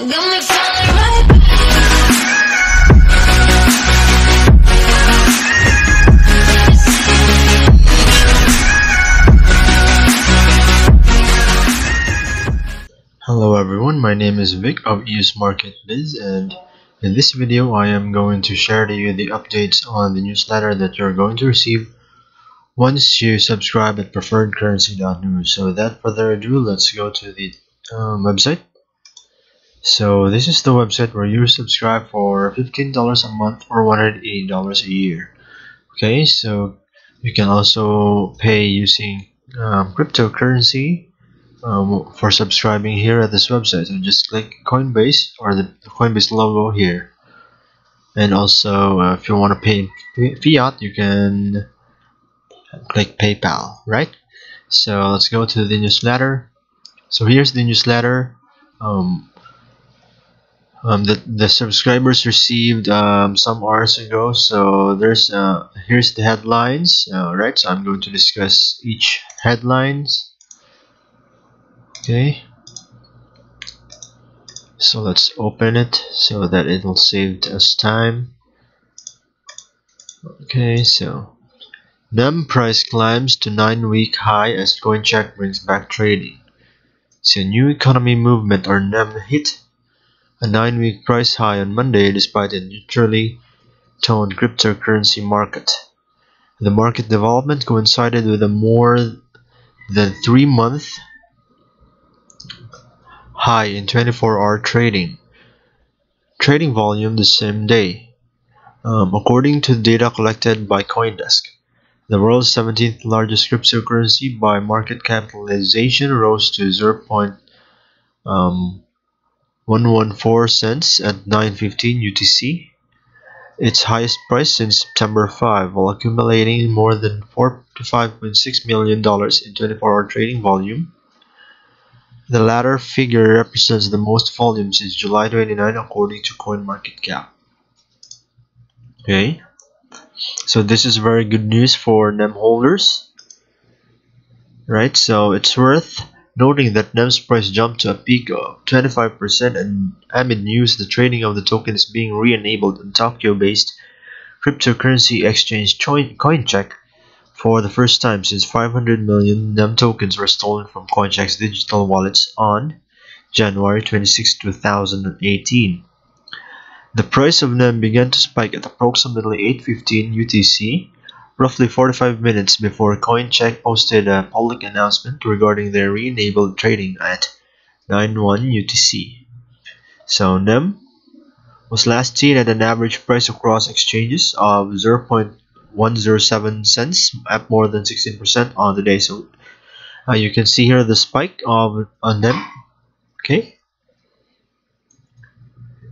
Hello everyone, my name is Vic of EOS Market Biz and in this video I am going to share to you the updates on the newsletter that you're going to receive once you subscribe at preferredcurrency.news. So without further ado, let's go to the um, website. So this is the website where you subscribe for $15 a month or $180 a year. Okay, so you can also pay using um, cryptocurrency um, for subscribing here at this website. So just click Coinbase or the Coinbase logo here. And also, uh, if you want to pay fiat, you can click PayPal, right? So let's go to the newsletter. So here's the newsletter. Um, um, the, the subscribers received um, some hours ago so there's uh, here's the headlines uh, right? So I'm going to discuss each headlines. Okay. So let's open it so that it will save us time. Okay so NEM price climbs to 9-week high as CoinCheck brings back trading. So new economy movement or NEM hit a 9-week price high on Monday despite a neutrally toned cryptocurrency market the market development coincided with a more than 3-month high in 24-hour trading. Trading volume the same day. Um, according to data collected by CoinDesk, the world's 17th largest cryptocurrency by market capitalization rose to 0.114 um, cents at 9.15 UTC, its highest price since September 5, while accumulating more than 4 to 5.6 million dollars in 24-hour trading volume. The latter figure represents the most volume since July 29 according to CoinMarketCap. Okay, so this is very good news for NEM holders. Right, so it's worth noting that NEM's price jumped to a peak of 25% and amid news the trading of the token is being re-enabled on Tokyo-based cryptocurrency exchange CoinCheck for the first time since 500 million NEM tokens were stolen from CoinCheck's digital wallets on January 26, 2018. The price of NEM began to spike at approximately 8.15 UTC, roughly 45 minutes before CoinCheck posted a public announcement regarding their re-enabled trading at 9.1 UTC. So NEM was last seen at an average price across exchanges of 0. 107 cents up more than 16% on the day so uh, you can see here the spike of on them okay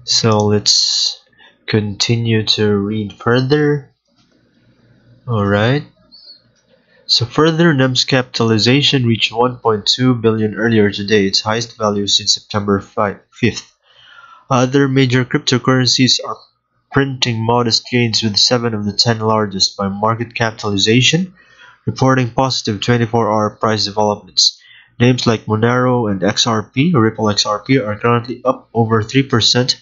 so let's continue to read further alright so further NEM's capitalization reached 1.2 billion earlier today its highest value since September 5, 5th other major cryptocurrencies are printing modest gains with 7 of the 10 largest by market capitalization reporting positive 24-hour price developments. Names like Monero and XRP, Ripple XRP, are currently up over 3%,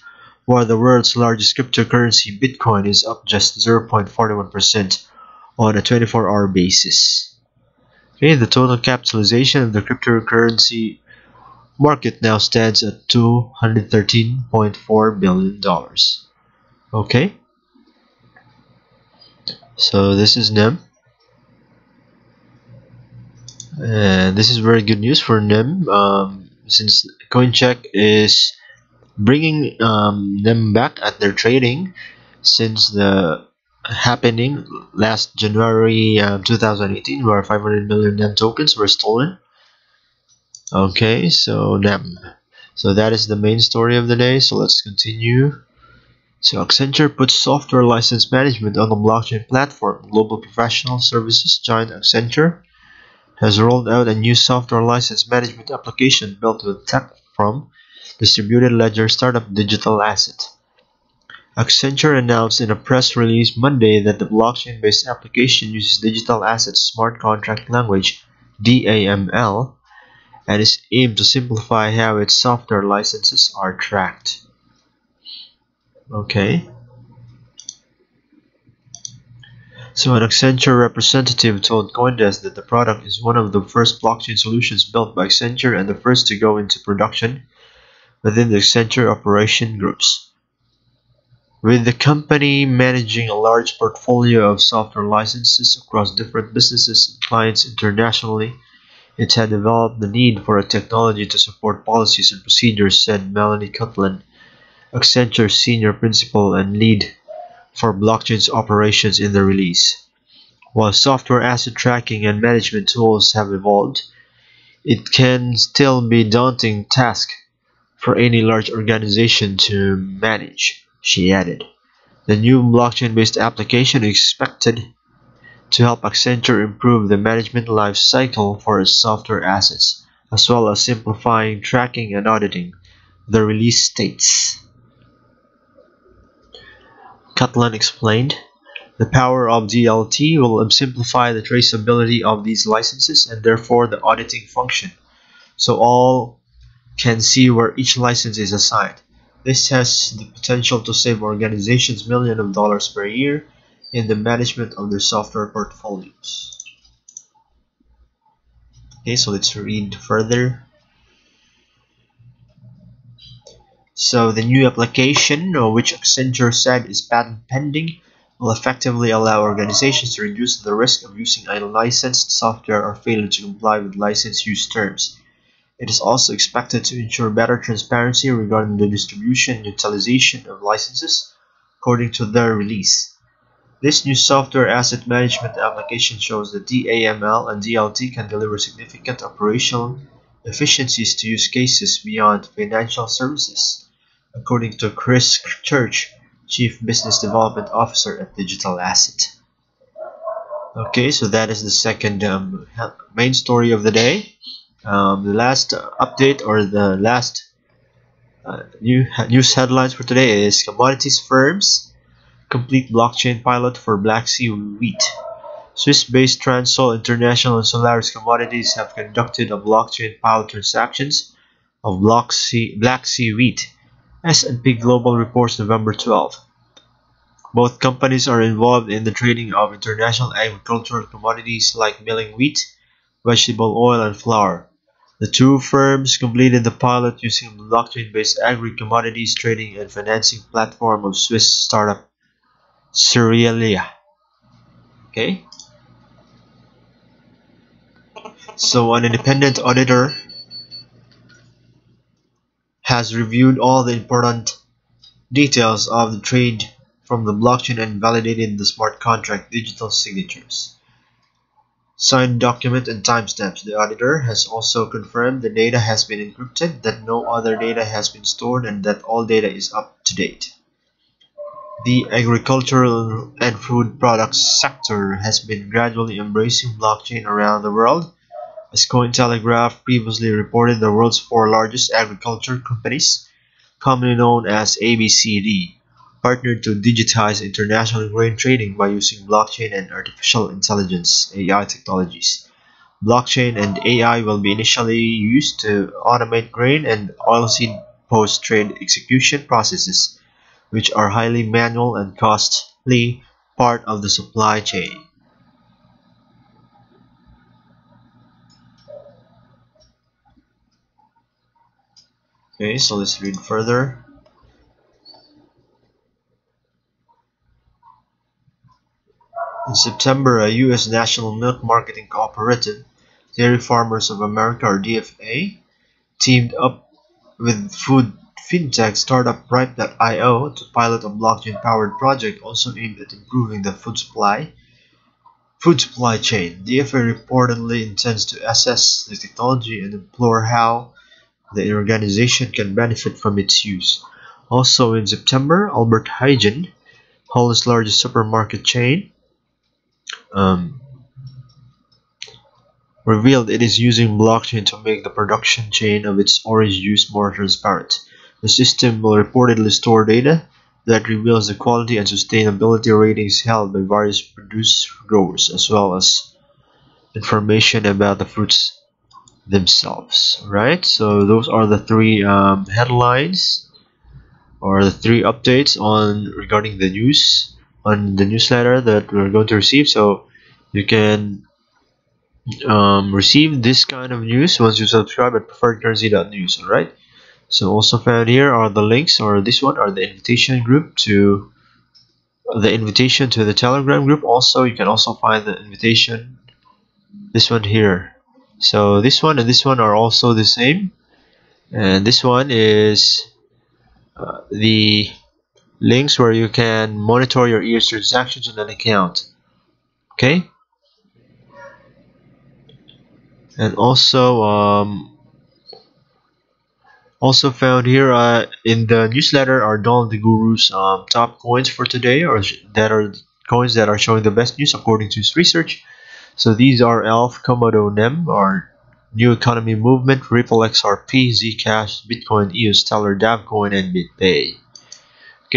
while the world's largest cryptocurrency, Bitcoin, is up just 0.41% on a 24-hour basis. Okay, the total capitalization of the cryptocurrency market now stands at $213.4 billion okay? So this is NEM and this is very good news for NEM um, since CoinCheck is bringing um, them back at their trading since the happening last January um, 2018 where 500 million NEM tokens were stolen okay so NEM so that is the main story of the day so let's continue so Accenture puts software license management on the blockchain platform. Global professional services giant Accenture has rolled out a new software license management application built with tech from distributed ledger startup Digital Asset. Accenture announced in a press release Monday that the blockchain-based application uses Digital Asset's smart contract language (DAML) and is aimed to simplify how its software licenses are tracked. Okay. So an Accenture representative told Coindesk that the product is one of the first blockchain solutions built by Accenture and the first to go into production within the Accenture operation groups. With the company managing a large portfolio of software licenses across different businesses and clients internationally, it had developed the need for a technology to support policies and procedures, said Melanie Cutlin, Accenture's senior principal and lead for blockchain's operations in the release. While software asset tracking and management tools have evolved, it can still be a daunting task for any large organization to manage, she added. The new blockchain-based application is expected to help Accenture improve the management life cycle for its software assets, as well as simplifying tracking and auditing, the release states. Cutlin explained, the power of DLT will simplify the traceability of these licenses and therefore the auditing function, so all can see where each license is assigned. This has the potential to save organizations millions of dollars per year in the management of their software portfolios. Okay, so let's read further. So the new application, uh, which Accenture said is patent pending, will effectively allow organizations to reduce the risk of using unlicensed software or failing to comply with license use terms. It is also expected to ensure better transparency regarding the distribution and utilization of licenses, according to their release. This new software asset management application shows that DAML and DLT can deliver significant operational efficiencies to use cases beyond financial services according to Chris Church, Chief Business Development Officer at Digital Asset. Okay, so that is the second um, main story of the day. Um, the last update or the last uh, new news headlines for today is commodities firms complete blockchain pilot for Black Sea wheat. Swiss-based Transol International and Solaris Commodities have conducted a blockchain pilot transactions of Black Sea, Black sea wheat S&P Global reports November 12. Both companies are involved in the trading of international agricultural commodities like milling wheat, vegetable oil, and flour. The two firms completed the pilot using the blockchain-based agri-commodities trading and financing platform of Swiss startup Cerealia. Okay. So an independent auditor has reviewed all the important details of the trade from the blockchain and validated the smart contract digital signatures. Signed document and timestamps. The auditor has also confirmed the data has been encrypted, that no other data has been stored, and that all data is up to date. The agricultural and food products sector has been gradually embracing blockchain around the world as Cointelegraph previously reported, the world's four largest agriculture companies, commonly known as ABCD, partnered to digitize international grain trading by using blockchain and artificial intelligence AI technologies. Blockchain and AI will be initially used to automate grain and oilseed post-trade execution processes, which are highly manual and costly part of the supply chain. Okay, so let's read further. In September, a U.S. National Milk Marketing Cooperative, Dairy Farmers of America or DFA, teamed up with food fintech startup Ripe.io to pilot a blockchain-powered project also aimed at improving the food supply food supply chain. DFA reportedly intends to assess the technology and explore how the organization can benefit from its use. Also in September, Albert Heijn, Holland's largest supermarket chain, um, revealed it is using blockchain to make the production chain of its orange juice more transparent. The system will reportedly store data that reveals the quality and sustainability ratings held by various produce growers as well as information about the fruits themselves right so those are the three um, headlines or the three updates on regarding the news on the newsletter that we're going to receive. So you can um, receive this kind of news once you subscribe at preferredcurrency.news alright? So also found here are the links or this one are the invitation group to the invitation to the telegram group. Also you can also find the invitation this one here. So this one and this one are also the same. And this one is uh, the links where you can monitor your EOS transactions on an account. Okay? And also um, also found here uh, in the newsletter are Donald the Guru's um, top coins for today or that are coins that are showing the best news according to his research. So these are ELF, Komodo NEM, or New Economy Movement, Ripple XRP, Zcash, Bitcoin, EOS, Stellar, Davcoin, and BitPay.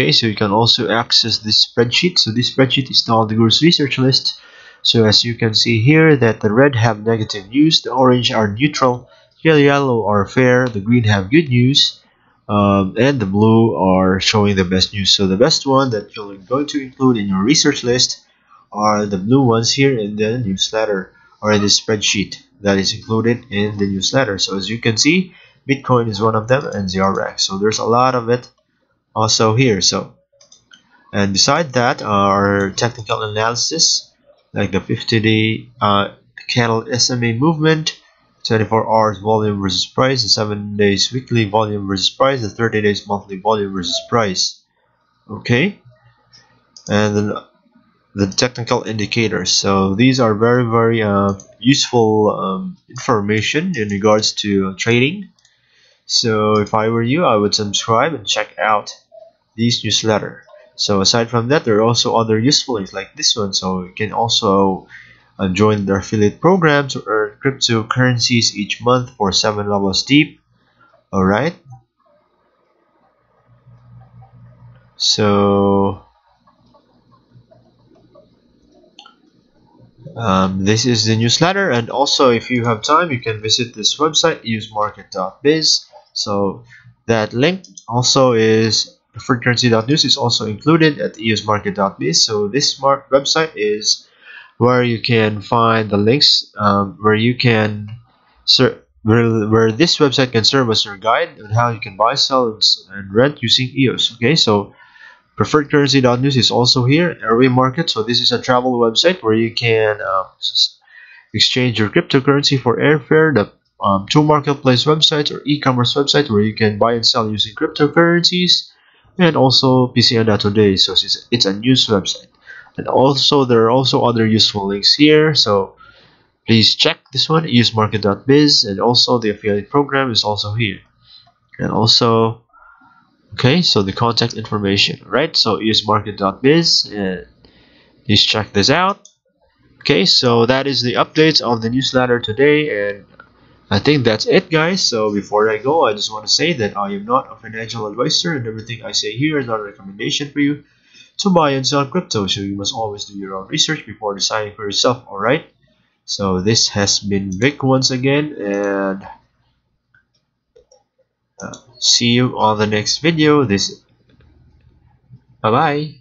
Okay, so you can also access this spreadsheet. So this spreadsheet is called the Guru's research list. So as you can see here that the red have negative news, the orange are neutral, the yellow are fair, the green have good news, um, and the blue are showing the best news. So the best one that you're going to include in your research list are the blue ones here in the newsletter or in the spreadsheet that is included in the newsletter. So as you can see, Bitcoin is one of them and ZRX. So there's a lot of it also here. So and beside that our technical analysis like the 50 day uh, candle SMA movement 24 hours volume versus price the 7 days weekly volume versus price the 30 days monthly volume versus price. Okay? And then the technical indicators. So these are very very uh, useful um, information in regards to trading so if I were you I would subscribe and check out these newsletter. So aside from that there are also other useful links like this one. So you can also uh, join their affiliate program to earn cryptocurrencies each month for seven levels deep. Alright. So um, this is the newsletter. And also if you have time you can visit this website eosmarket.biz so that link also is preferredcurrency.news is also included at eosmarket.biz so this website is where you can find the links um, where you can where, where this website can serve as your guide on how you can buy sell and rent using EOS okay? So preferredcurrency.news is also here airway market. So this is a travel website where you can um, exchange your cryptocurrency for airfare the um, two marketplace websites or e-commerce website where you can buy and sell using cryptocurrencies and also pcn.today so it's, it's a news website. And also there are also other useful links here. So please check this one eosmarket.biz and also the affiliate program is also here. And also okay so the contact information right? So eosmarket.biz and please check this out. Okay so that is the updates of the newsletter today. And I think that's it guys. So before I go I just want to say that I am not a financial advisor and everything I say here is not a recommendation for you to buy and sell crypto. So you must always do your own research before deciding for yourself alright so this has been Vic once again and uh, see you on the next video. This bye bye